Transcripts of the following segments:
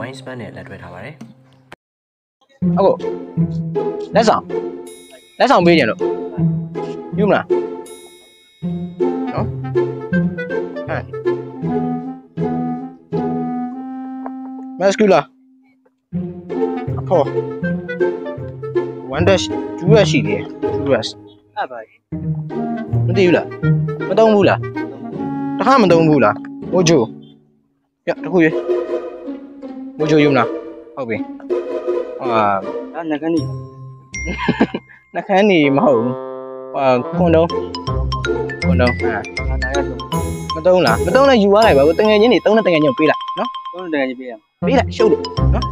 wine span နဲ့လက်တွဲထားပါတယ်ဟုတ်ကဲ့လက်ဆောင်လက်ဆောင်ပေးကြလို့ယူမလားနော်ဟမ်မက်စကူလာအဖေ1 dash 2 dash ရှိတယ်2 dash အဲ့ပါကြီးမသိဘူးလားမတုံးဘူးလားတခါမတုံးဘူးလားမိုဂျိုရတခုရွေး မိုဂျိုယူမလားဟုတ်ပြီအာအဲ့ငကန်းကြီးနှခမ်းနေမဟုတ်ဘူးဟာခွန်တုံးခွန်တုံးဟာဟာနာရတော့မတုံးလားမတုံးလည်းယူသွားလိုက်ပါဘူးတငယ်ချင်းတွေတုံးတဲ့တငယ်ချင်းကိုပေးလိုက်နော်သုံးတကယ်ကြီးပေးရပေးလိုက်ရှုပ်လို့နော်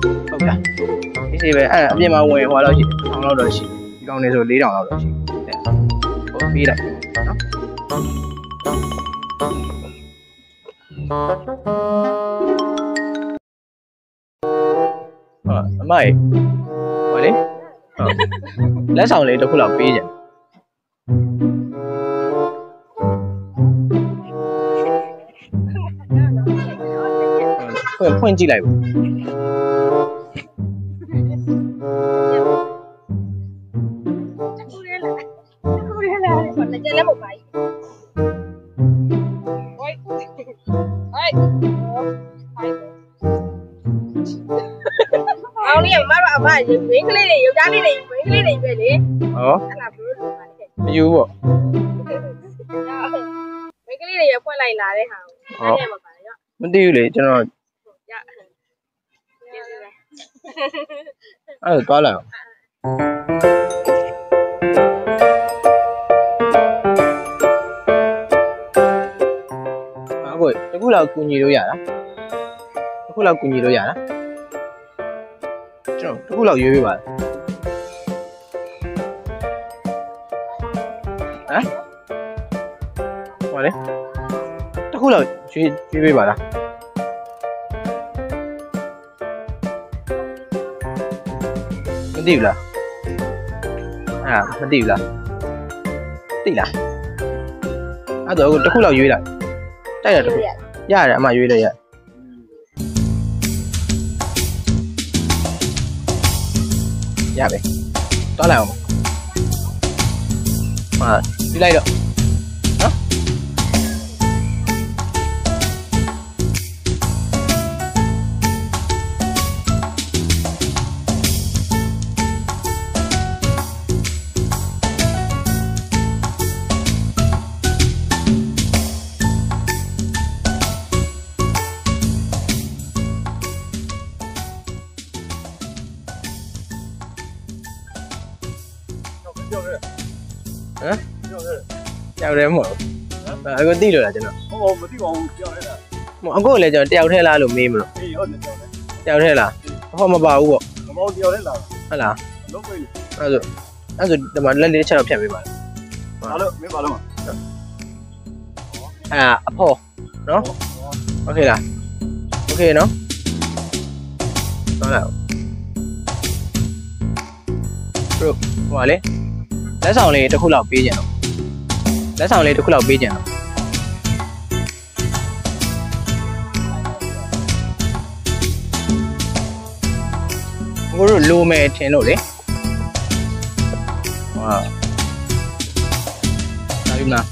ဟု တ်လားဒီစီပဲအဲ့အပြင်မှာဝင်ဟွာတော့ရှိတယ်အောင်လော က်တော့ရှိဒီကောင်နေဆို4000လောက်တော့ရှိတယ်ဟုတ်ပေးလိုက်နော်ဟာအမရေဟောလေဟုတ်လက်ဆောင်လေးတစ်ခုလောက်ပေးကြဖွင့်ဖွင့်ကြည့်လိုက်ပါခုရဲလာခုရဲလာဘာလဲကြလဲမပါဘူးဟိုက်ဟိုက်ဟိုက်အောင်လေးမမအမမင်းကလေးတွေယောက်ျားလေးတွေမင်းကလေးတွေပဲလေဟောအဲ့ဒါဘလို့လုပ်ပါလဲမယူပေါ့မင်းကလေးတွေရဖွင့်လိုက်လာတဲ့ဟာကိုအဲ့ဒါမပါရောမသိဘူးလေကျွန်တော်ရကျေးဇူးပဲအဲ့ဒါသွားလိုက်အောင်အခုတခုလောက်ကူညီလို့ရလားတခုလောက်ကူညီလို့ရလား ကျွန်တော်တခုလောက်ရွေးပေးပါလားဟမ်ဟောလေတခုလောက်ရွေးရွေးပေးပါလားမသိဘူးလားအာမသိဘူးလားသိလားအဲ့တော့တခုလောက်ရွေးလိုက်တိုက်တာတခုရတယ်အမရွေးလိုက်ရ ရပဲသွားလိုက်အောင်ဟာဒီလိုက်တော့ ကြောက်တယ်မဟုတ်ဘူးအခုသိလို့လားကျွန်တော် ဟောမသိပါဘူးကြောက်ရတာ မဟုတ်အခုလည်းကျွန်တော်တယောက်ထဲလားလို့မေးမလို့ အေးဟုတ်တယ်ကြောက်တယ် တယောက်ထဲလားဟောမပါဘူးပေါ့ မမောတယောက်နဲ့လာ ဟုတ်လား လုံးပိတ် အဲ့ဒါအဲ့ဒါဒီမှာလက်လေးတစ်ချက်တော့ဖြတ်ပေးပါလား ဘာလို့မင်းဘာလို့ အဲ့ဒါအဖော်နော်โอเคလားโอเคနော်သွားလိုက်ဘရိုဟိုပါလေ လက်ဆောင်လေးတစ်ခုလောက်ပေးကြတော့လက်ဆောင်လေးတစ်ခုလောက်ပေးကြတော့ကိုတို့လိုမယ်ထင်လို့လေဟာဒါပြီမလား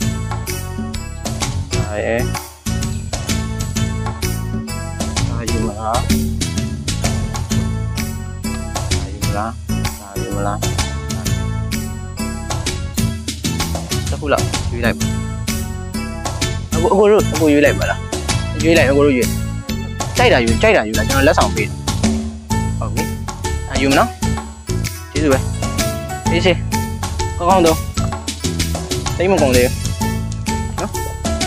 ဒါရဲ့ဒါယူမလားဒါယူမလားဒါယူမလား ခုလောက်ယူလိုက်ပါအခုအခုတို့အခုယူလိုက်ပါလားယူလိုက်အခုတို့ယူကြိုက်တာယူကြိုက်တာယူလားကျွန်တော်လက်ဆောင်ပေးဟုတ်ပြီအဲယူမနော်ကျေးဇူးပဲအေးစေကောင်းကောင်းတော့တိတ်မကုန်သေးဘူးနော်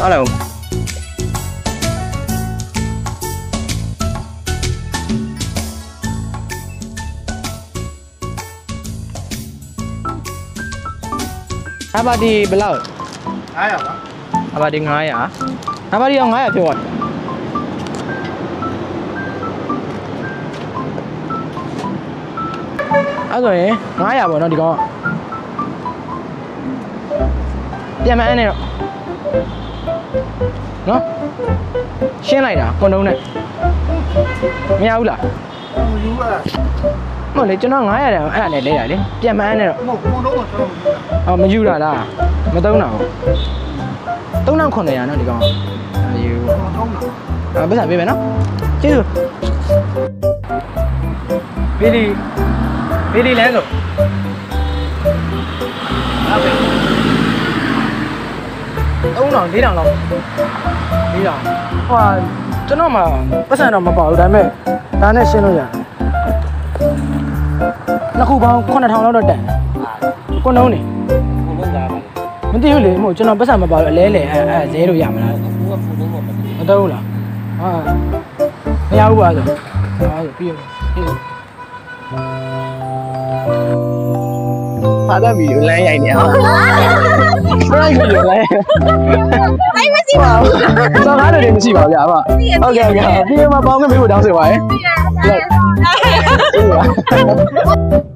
အားလိုက်အော အပါတီဘယ်လောက်အားရပါအပါတီ900အပါတီရော900ဖြစ်သွားတယ်အဲ့ဆိုရင်900ပေါ့နော်ဒီကောင်ကပြန်မန်းနေတော့နော်ရှင်းလိုက်တာကွန်တုံးနဲ့မရဘူးလားဘူးယူอ่ะမ ဟုတ်လေကျွန်တော်900တန်အဲ့ဒါနဲ့လဲရလေပြန်မန်းနဲ့တော့မဟုတ်ဘူးတော့တော့တော့အော်မယူတာလားမသုံးတာဘူး3900နော်ဒီကောင်မယူတော့တော့အာပတ်စံပေးမယ်နော်ကျေးဇူးဘီလီဘီလီလဲဆိုအားပေး3000 4000လောက်4000ဟိုဟာကျွန်တော်မှပတ်စံတော့မပါဘူးဒါပေမဲ့ဒါနဲ့ရှင်းလို့ရတယ် နှစ်ခုပေါင်း9000လောက်တော့တန်တယ်ကိုနှုံးနေကိုလုံးသားပါလေမသိဘူးလေမဟုတ်ကျွန်တော်ပတ်စံမပါဘူးအလဲလေအဲအဲဇဲလို့ရမလားကိုကကိုလုံးတော့မသိမတော့ဘူးလားဟာမရဘူးပါဆိုဟာဆိုပြီးရောပြီးရောဟာတော့ဗီဒီယိုလမ်းရိုက်နေအောင်ရိုက်ဗီဒီယိုလမ်းတိုင်းမရှိပါဘူးစောကားတွေမရှိပါဘူးဗျာအမဟုတ်ကဲ့ဟုတ်ကဲ့ပြီးတော့မှပေါင်းခွင့်ပေးဖို့တောင်းဆိုပါရယ်ကျေးဇူးပါ